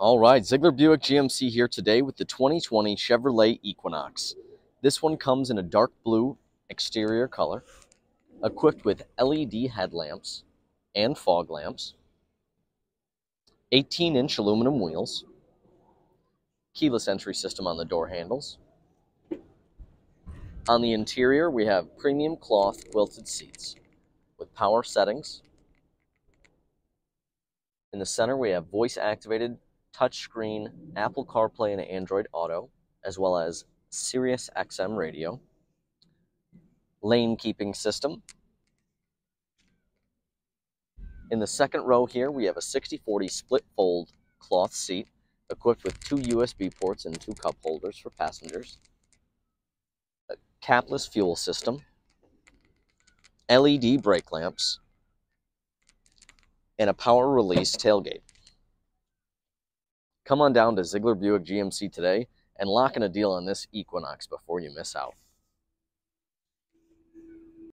All right, Zeigler Buick GMC here today with the 2020 Chevrolet Equinox. This one comes in a dark blue exterior color, equipped with LED headlamps and fog lamps, 18-inch aluminum wheels, keyless entry system on the door handles. On the interior, we have premium cloth quilted seats with power settings. In the center, we have voice-activated touchscreen Apple CarPlay and Android Auto, as well as Sirius XM radio, lane keeping system. In the second row here, we have a 60-40 split fold cloth seat equipped with two USB ports and two cup holders for passengers, a capless fuel system, LED brake lamps, and a power release tailgate. Come on down to Zeigler Buick GMC today and lock in a deal on this Equinox before you miss out.